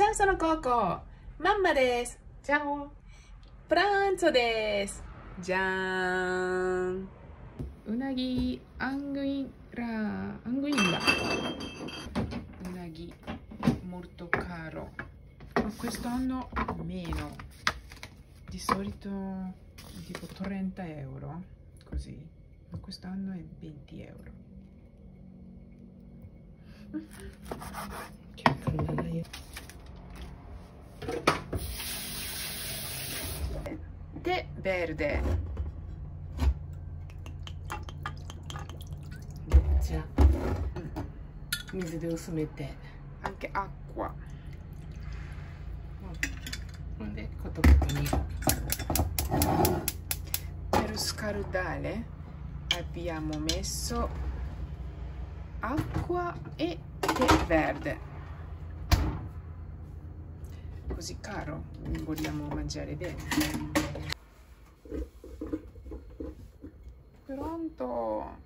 チャンソの高校マンマですじゃんプランツォですじゃーんうなぎアングイラアングインラうなぎ molto caro ma quest'anno meno di solito tipo 30 euro così ma quest'anno è 20 euro で、 ベルデ。めっちゃ水で薄めて anche acqua. ほんでコトコト煮る Per scaldare abbiamo messo acqua e tè verde. Così caro, vogliamo mangiare bene. Pronto?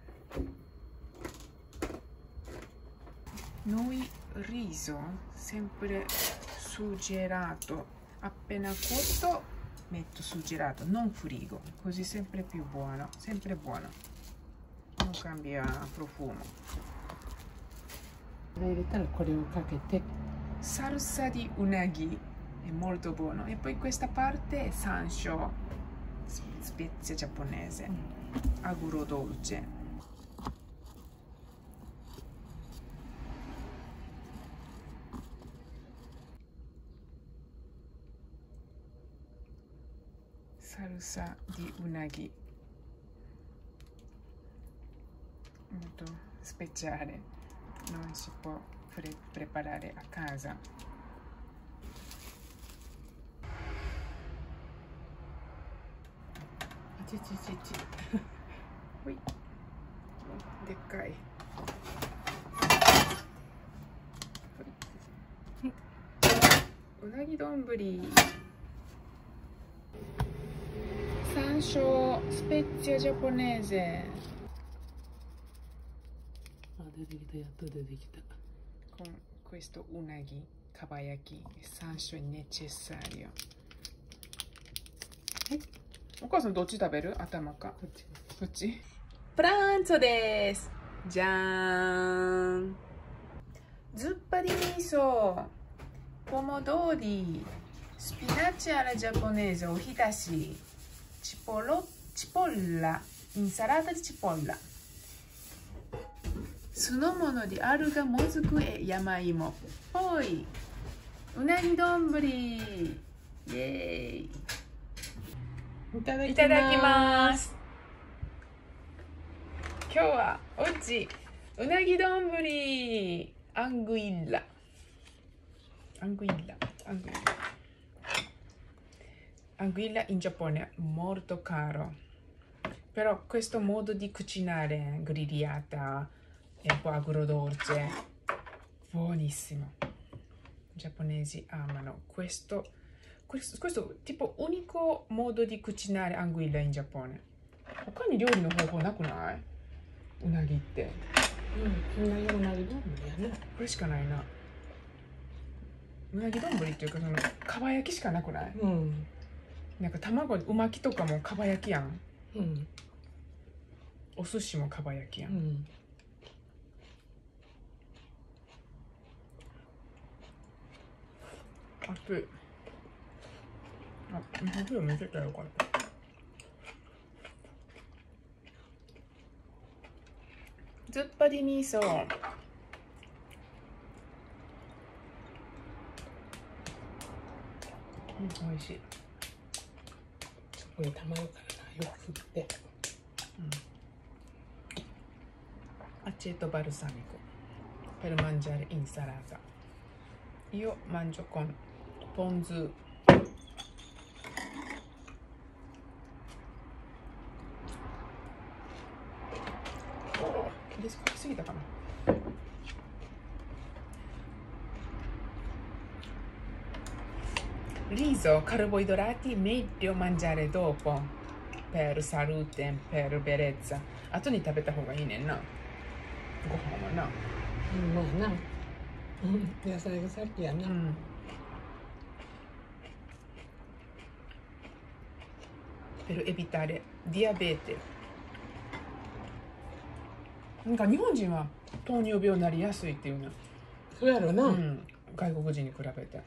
Noi riso, sempre suggerato, appena cotto metto suggerato, non frigo, così sempre più buono, sempre buono. Non cambia profumo. 入れたらこれをかけて Salsa di unagi è molto buono. E poi questa parte è sansho, s- spezia giapponese, aguro dolce. Salsa di unagi. Molto speciale, non si può pre- preparare a casa. ちちちち ほい。でっかい。うなぎ丼。山椒スペッツィアジャポネーゼ。あ出てきたやっと出てきた con questo unagi kabayaki sancho necessario はいお母さんどっち食べる？頭か。こっち。こっち？プランツォです。じゃーん。ズッパディミソポモドーリスピナッチアラジャポネーゼおひたし。チポロチポッラインサラダチポッラ。酢の物であるがもずくえ山芋。ほい。うなぎ丼。イエーイ。いただいただきます今日はおうちうなぎ丼アングイッラアングイッラアングイッラ Anguilla in Giappone è molto caro però questo modo di cucinare grigliata e un po' agrodolce buonissimo i giapponesi amano questo questo, questo tipo unico modo di cucinare anguilla in Giappone 他に料理の方法なくない？うなぎって。うんうなぎうなぎ丼やねこれしかないな。うなぎ丼っていうかそのかば焼きしかなくない？うん。なんか卵うまきとかもかば焼きやん。うん。お寿司もかば焼きやうんん。熱いあ、肉を見せたよかった。突っ張り味噌。うん、美味しい。そこにたまるからな、よく振って。うん。アチェトバルサミコ。ペルマンジャールインサラーザ。イオマンジョコン。ポン酢。ビスぎたかなリゾ、カルボイドラティ、meglio mangiare dopo per salute, per bellezza 後に食べた方がいいねんなご飯はなうんまあな、うん、野菜が先やな、うんペルエビタレディアベーテなんか日本人は糖尿病になりやすいっていうの、そうやろな、うん、外国人に比べて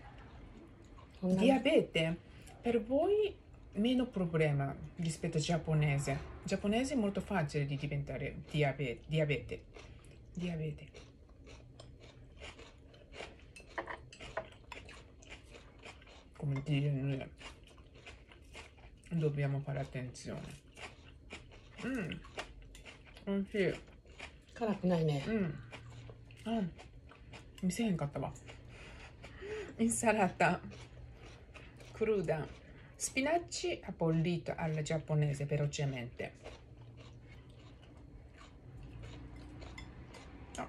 そんなに diabete per voi meno problema rispetto al giapponese giapponese è molto facile di diventare diabete diabete diabete come dire noi dobbiamo fare attenzione mm. Mm, sì. 辛くないね、うん。あ、見せへんかったわ。Insalata cruda. Spinaci appollito alla giapponese velocemente. No.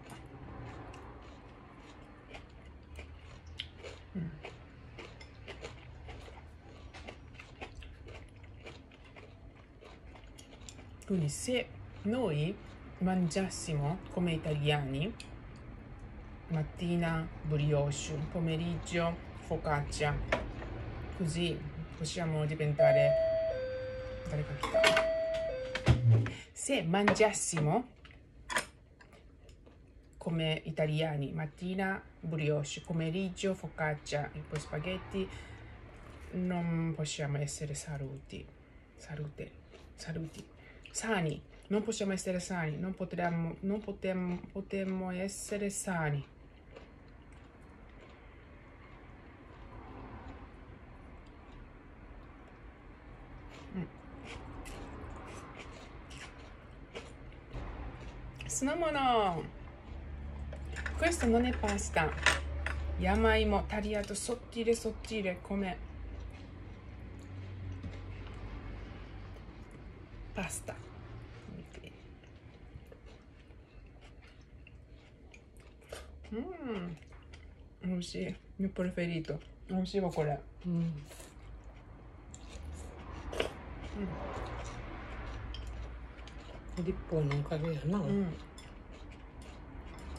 Mm. Quindi se noi mangiassimo come italiani, mattina brioche, pomeriggio focaccia, così possiamo diventare... Se mangiassimo come italiani, mattina brioche, pomeriggio focaccia e poi spaghetti, non possiamo essere saluti, salute, saluti, sani non possiamo essere sani, non potremmo, non potremmo, potremmo essere sani. Mm. Snamono! Questo non è pasta. Yamaimo tagliato sottile sottile come pasta. Mmm, 美味しい。mio preferito. 美味しいわ、これ。うん、 立方のおかげやな、 Mm.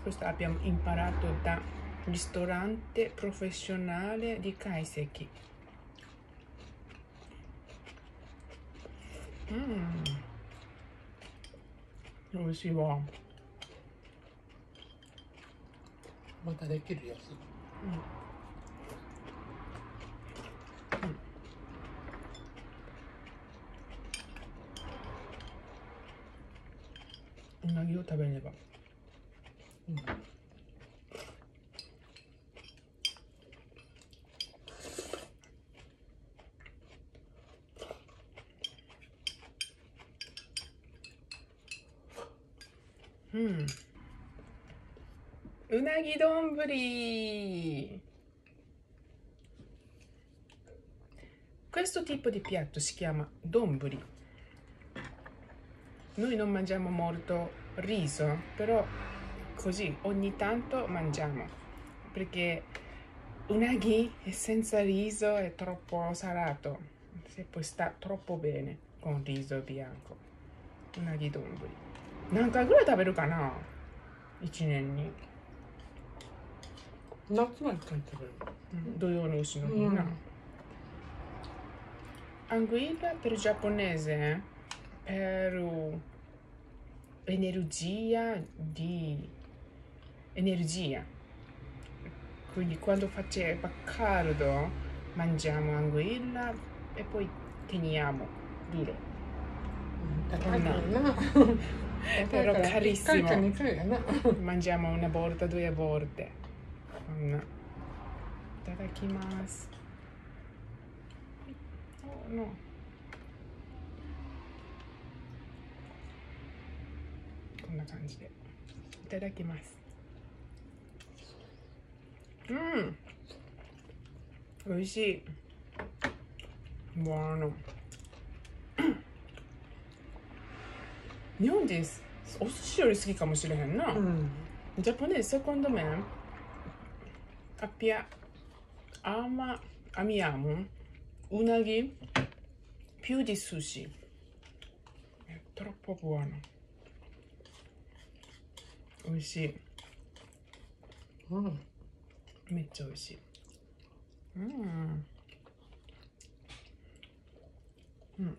Questo abbiamo imparato da ristorante professionale di Kaiseki. Mm. 美味しいわ。 またできるよすぐ、うん。うん、うなぎを食べれば。うん。うなぎ丼ぶり Questo tipo di piatto si chiama donburi. Noi non mangiamo molto riso, però così ogni tanto mangiamo. Perché unagi è senza riso è troppo salato. Se poi sta troppo bene con riso bianco. Unagi donburi. 何回ぐらい食べるかな一年に、 夏まで食べる土曜の牛の日な、Anguilla per giapponese per energia di energia quindi quando faceva caldo mangiamo anguilla e poi teniamo duro うん高いからな però 1回 carissimo か2回やな mangiamo una volta due volte いただきます。Oh, no. こんな感じで。いただきます。うん。美味しい。buono。日本人お寿司より好きかもしれへんな。うん Giapponese, secondo me, アピア、アーマ、アミアム、ウナギ、ピューディスシえ、トロッポブワナ。おいしい。うん。めっちゃおいしい。うん。うん。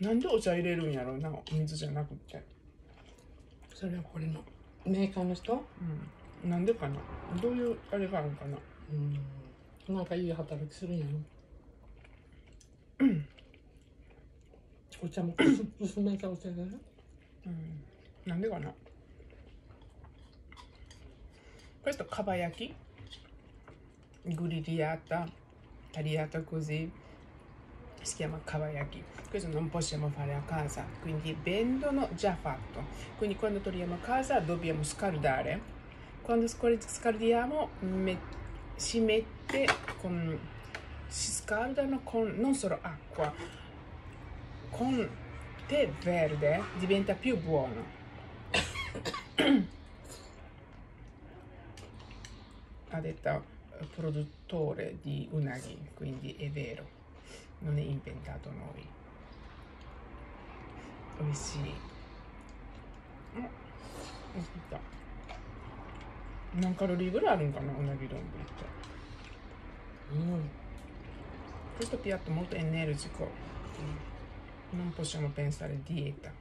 なんでお茶入れるんやろうな、水じゃなくて。それはこれの。メーカーの人？うん。なんでかな？どういうあれがあるんかな？うん。なんかいい働きするんやろ？お茶も薄めたお茶だようん。なんでかな？questo kabbayaki grigliata tagliata così si chiama kabbayaki questo non possiamo fare a casa quindi vendono già fatto. Quindi quando torniamo a casa dobbiamo scaldare. Quando scal- scaldiamo me- si mette con si scaldano con non solo acqua con tè verde diventa più buono. Ha detto eh, produttore di unagi, quindi è vero, non è inventato noi. Dovessi... Eh, aspetta. Non caro di guardare un una di dombretto. Mm. Questo piatto molto energico. Non possiamo pensare dieta.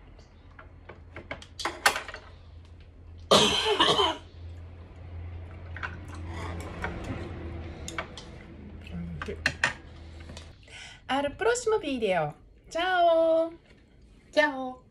Okay al prossimo video. Ciao! Ciao!